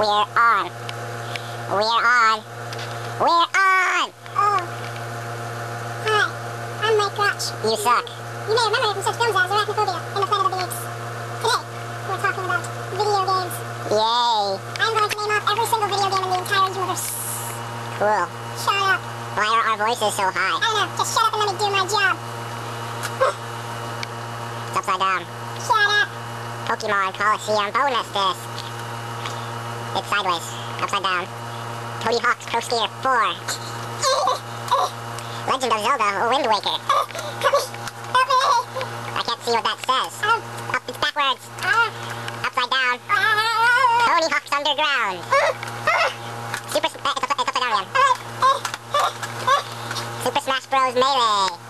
We're on. We're on. We're on! Oh. Hi, I'm Mike Rotch. You suck. You may remember me from such films as Arachnophobia and The Planet of the Apes. Today, we're talking about video games. Yay. I'm going to name off every single video game in the entire universe. Cool. Shut up. Why are our voices so high? I don't know, just shut up and let me do my job. It's upside down. Shut up. Pokemon Colosseum bonus disc. It's sideways. Upside down. Tony Hawk's Pro Skater 4. Legend of Zelda Wind Waker. I can't see what that says. Up, it's backwards. Upside down. Tony Hawk's Underground. Super, uh, it's upside, it's upside down again. Super Smash Bros. Melee.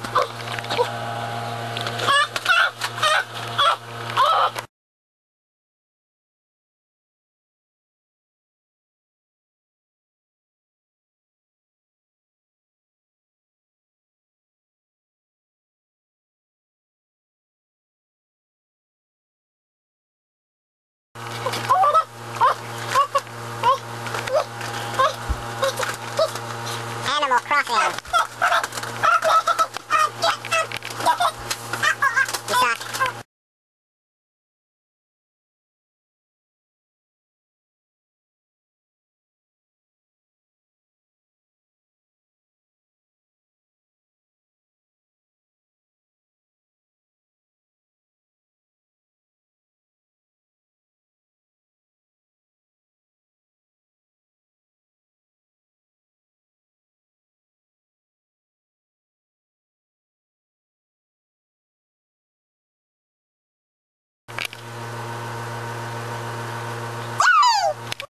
Cláudio.